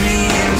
me